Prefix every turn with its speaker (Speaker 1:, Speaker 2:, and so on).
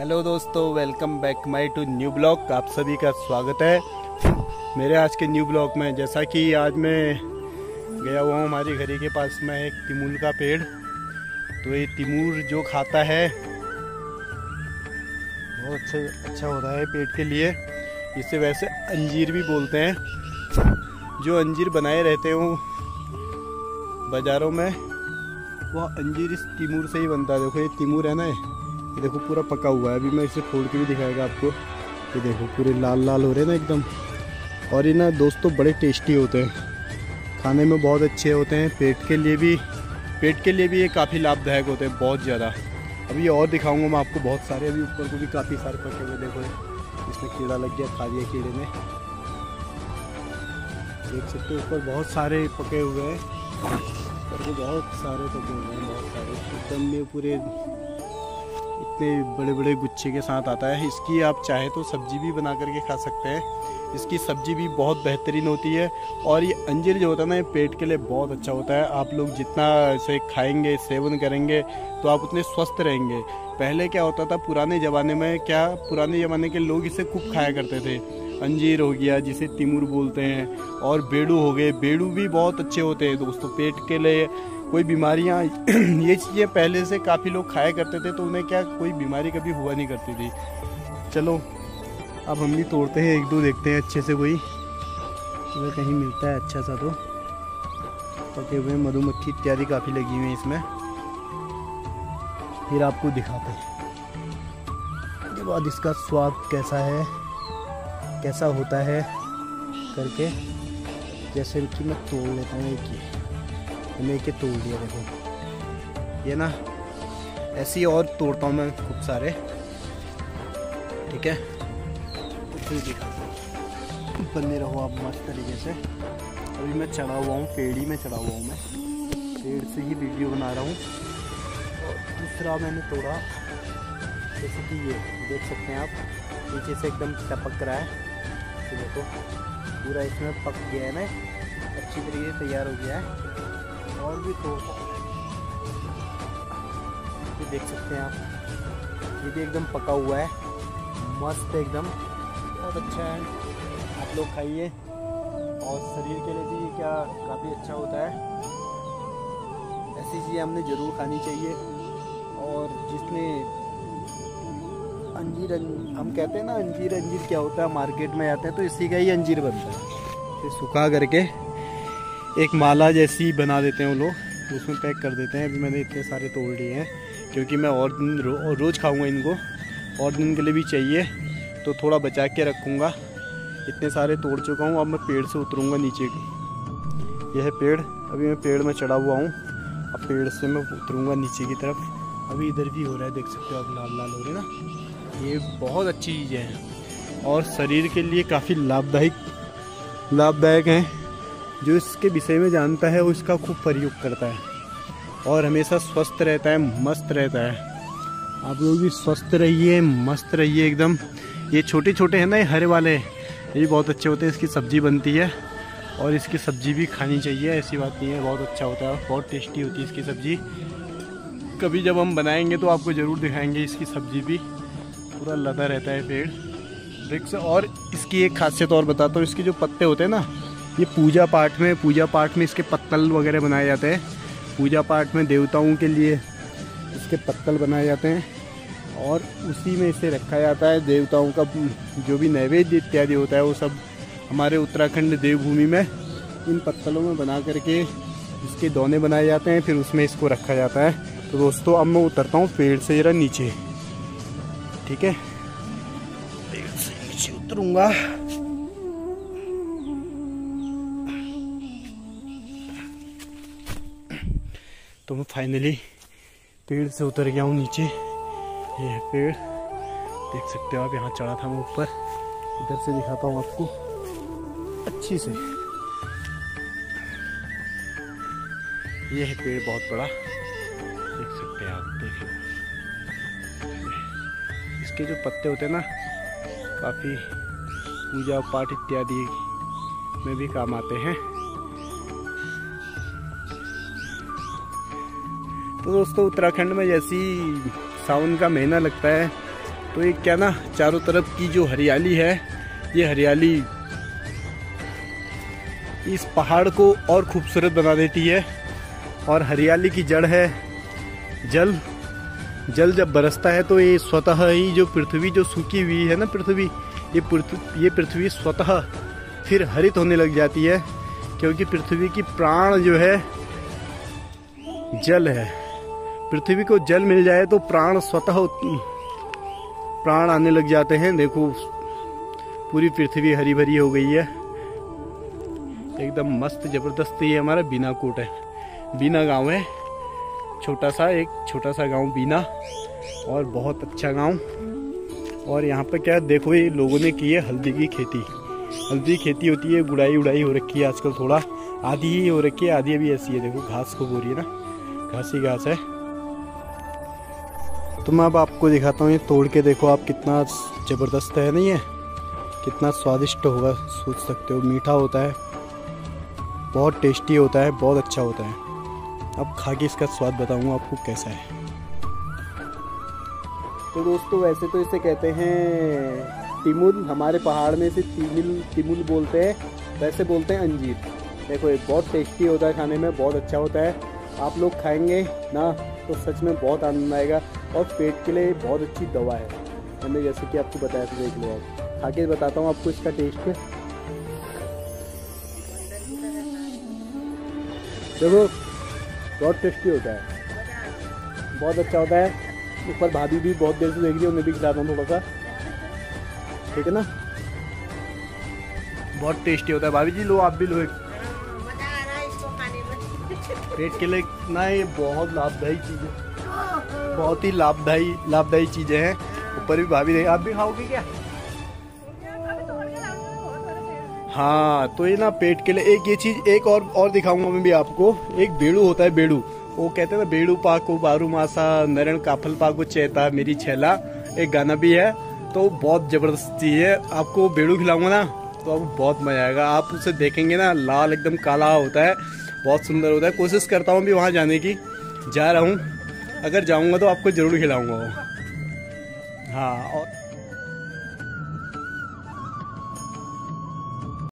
Speaker 1: Hello दोस्तों welcome back my to new vlog आप सभी का स्वागत है। मेरे आज के न्यू ब्लॉग में, जैसा कि आज मैं गया हुआ हूँ हमारी घरी के पास में एक तिमुल का पेड़। तो ये तिमूर जो खाता है, बहुत अच्छा अच्छा होता है पेट के लिए। इसे वैसे अंजीर भी बोलते हैं। जो अंजीर बनाए रहते हैं बाज़ारों में, वह अंजीर इस तिमूर से ही बनता है। देखो, ये तिमूर है ना ये देखो, पूरा पका हुआ है। अभी मैं इसे फोड़ के भी दिखाएगा आपको। ये देखो, पूरे लाल लाल हो रहे हैं ना एकदम। और ये ना, दोस्तों, बड़े टेस्टी होते हैं। खाने में बहुत अच्छे होते हैं। पेट के लिए भी, पेट के लिए भी ये काफ़ी लाभदायक होते हैं, बहुत ज़्यादा। अभी और दिखाऊँगा मैं आपको बहुत सारे। अभी ऊपर को भी काफ़ी सारे पके हुए, देखो। इसमें कीड़ा लग गया, खा दिया कीड़े ने। देख सकते हो, ऊपर बहुत सारे पके हुए हैं। को बहुत सारे पके हुए हैं, बहुत सारे। एकदम में पूरे इतने बड़े बड़े गुच्छे के साथ आता है। इसकी आप चाहे तो सब्ज़ी भी बना करके खा सकते हैं। इसकी सब्ज़ी भी बहुत बेहतरीन होती है और ये अंजीर जो होता है ना, ये पेट के लिए बहुत अच्छा होता है। आप लोग जितना इसे खाएँगे, सेवन करेंगे तो आप उतने स्वस्थ रहेंगे। पहले क्या होता था, पुराने ज़माने में क्या, पुराने ज़माने के लोग इसे खूब खाया करते थे। अंजीर हो गया, जिसे तिमुर बोलते हैं, और बेड़ू हो गए। बेड़ू भी बहुत अच्छे होते हैं दोस्तों, पेट के लिए कोई बीमारियाँ, ये चीज़ें पहले से काफ़ी लोग खाया करते थे तो उन्हें क्या कोई बीमारी कभी हुआ नहीं करती थी। चलो, अब हम भी तोड़ते हैं, एक दो देखते हैं अच्छे से कोई। अगर कहीं मिलता है अच्छा सा तो। पके हुए मधुमक्खी इत्यादि काफ़ी लगी हुई है इसमें। फिर आपको दिखाते हैं। उसके बाद इसका स्वाद कैसा है, कैसा होता है, करके जैसे कि मैं तोड़ लेता हूँ एक ही मैंने एक तोड़ दिया देखो। ये ना, ऐसे ही और तोड़ता हूँ मैं खूब सारे। ठीक है? दिखाता हूँ बने रहो आप मस्त तरीके से। अभी मैं चढ़ा हुआ हूँ, पेड़ी में चढ़ा हुआ हूँ मैं। पेड़ से ही वीडियो बना रहा हूँ। और दूसरा मैंने तोड़ा, जैसे कि ये, देख सकते हैं आप। नीचे से एकदम टपक रहा है। तो देखो, पूरा इसमें पक गया है ना। अच्छी तरीके से तैयार हो गया है। और भी तो ये देख सकते हैं आप। ये भी एकदम पका हुआ है। मस्त एकदम। बहुत अच्छा है। आप लोग खाइए। और शरीर के लिए भी क्या काफ़ी अच्छा होता है। ऐसी चीज़ें हमने ज़रूर खानी चाहिए। और जिसने अंजीर हम कहते हैं ना अंजीर अंजीर क्या होता है, मार्केट में जाते हैं तो इसी का ही अंजीर बनता है। फिर सुखा करके एक माला जैसी बना देते हैं वो लोग उसमें पैक कर देते हैं। अभी मैंने इतने सारे तोड़ लिए हैं क्योंकि मैं और दिन रो, रोज़ खाऊँगा इनको। और दिन के लिए भी चाहिए तो थोड़ा बचा के रखूँगा। इतने सारे तोड़ चुका हूँ अब मैं पेड़ से उतरूँगा नीचे। यह है पेड़। अभी मैं पेड़ में चढ़ा हुआ हूँ। अब पेड़ से मैं उतरूँगा नीचे की तरफ़। अभी इधर भी हो रहा है देख सकते हो आप लाल लाल हो रहे ना। ये बहुत अच्छी चीज़ें हैं। और शरीर के लिए काफ़ी लाभदायक लाभदायक हैं। जो इसके विषय में जानता है, वो इसका खूब प्रयोग करता है। और हमेशा स्वस्थ रहता है, मस्त रहता है। आप लोग भी स्वस्थ रहिए, मस्त रहिए एकदम। ये छोटे छोटे हैं ना, ये हरे वाले। ये बहुत अच्छे होते हैं, इसकी सब्ज़ी बनती है। और इसकी सब्ज़ी भी खानी चाहिए, ऐसी बात नहीं है, बहुत अच्छा होता है, बहुत टेस्टी होती है इसकी सब्ज़ी। कभी जब हम बनाएँगे तो आपको ज़रूर दिखाएँगे इसकी सब्ज़ी भी। पूरा लदा रहता है पेड़। वृक्ष और इसकी एक खासियत और बताता हूँ, इसके जो पत्ते होते हैं ना ये पूजा पाठ में, पूजा पाठ में इसके पत्तल वगैरह बनाए जाते हैं। पूजा पाठ में देवताओं के लिए इसके पत्तल बनाए जाते हैं और उसी में इसे रखा जाता है देवताओं का, जो भी नैवेद्य इत्यादि होता है वो सब हमारे उत्तराखंड देवभूमि में इन पत्तलों में बना करके इसके दोने बनाए जाते हैं, फिर उसमें इसको रखा जाता है। तो दोस्तों, अब मैं उतरता हूँ पेड़ से जरा नीचे। ठीक है? पेड़ से नीचे उतरूँगा। तो मैं फाइनली पेड़ से उतर गया हूँ नीचे ये है पेड़ देख सकते हो आप यहाँ चढ़ा था मैं ऊपर इधर से दिखाता हूँ आपको अच्छी से ये है पेड़ बहुत बड़ा देख सकते हैं आप देख लो इसके जो पत्ते होते हैं ना काफ़ी पूजा पाठ इत्यादि में भी काम आते हैं तो दोस्तों, उत्तराखंड में जैसी सावन का महीना लगता है तो ये क्या ना, चारों तरफ़ की जो हरियाली है, ये हरियाली इस पहाड़ को और खूबसूरत बना देती है। और हरियाली की जड़ है, जल जल जब बरसता है तो ये स्वतः ही जो पृथ्वी जो सूखी हुई है ना पृथ्वी, ये पृथ्वी ये पृथ्वी स्वतः फिर हरित होने लग जाती है, क्योंकि पृथ्वी की प्राण जो है, जल है। पृथ्वी को जल मिल जाए तो प्राण स्वतः प्राण आने लग जाते हैं। देखो, पूरी पृथ्वी हरी भरी हो गई है। एकदम मस्त, ज़बरदस्त ये हमारा बीना कोट है। बीना गाँव है। छोटा सा, एक छोटा सा गाँव बीना। और बहुत अच्छा गाँव। और यहाँ पे क्या, देखो ये लोगों ने की है हल्दी की खेती। हल्दी खेती होती है, गुड़ाई उड़ाई हो रखी है आजकल थोड़ा। आधी ही हो रखी है, आधी अभी ऐसी है। देखो, घास को रही है ना। घास ही घास है। तो मैं अब आपको दिखाता हूँ, ये तोड़ के देखो आप कितना ज़बरदस्त है नहीं है कितना स्वादिष्ट होगा, सोच सकते हो। मीठा होता है, बहुत टेस्टी होता है, बहुत अच्छा होता है। अब खा के इसका स्वाद बताऊँगा आपको कैसा है। तो दोस्तों, वैसे तो इसे कहते हैं तिमुल। हमारे पहाड़ में इसे तिमिल, तिमुल बोलते हैं, वैसे बोलते हैं अंजीर। देखो, ये बहुत टेस्टी होता है खाने में, बहुत अच्छा होता है। आप लोग खाएँगे ना तो सच में बहुत आनंद आएगा और पेट के लिए बहुत अच्छी दवा है। मैंने जैसे कि आपको बताया था, देख लो आप। खा के बताता हूँ आपको इसका टेस्ट देखो, बहुत टेस्टी होता है। बहुत अच्छा होता है। ऊपर भाभी भी बहुत देर से देख रही है, उन्हें भी खिलाता हूँ थोड़ा सा ठीक है ना? बहुत टेस्टी होता है। भाभी जी, लो, आप भी लो एक। पेट के लिए ना ये बहुत लाभदायी चीज़ है। बहुत ही लाभदायी लाभदायी चीज़ें हैं। ऊपर भी भाभी देख आप भी खाओगे क्या? हाँ तो ये ना पेट के लिए एक ये चीज़, एक और और दिखाऊँगा मैं भी आपको। एक बेड़ू होता है, बेड़ू। वो कहते हैं ना, बेड़ू पाको, बारू मासा नरण काफल पाको, चेता, मेरी छेला। एक गाना भी है तो बहुत ज़बरदस्त चीज़ है। आपको बेड़ू खिलाऊँगा ना तो आपको बहुत मज़ा आएगा। आप उसे देखेंगे ना, लाल एकदम काला होता है। बहुत सुंदर होता है। कोशिश करता हूँ भी वहाँ जाने की। जा रहा हूँ। अगर जाऊँगा तो आपको ज़रूर खिलाऊँगा वो। हाँ और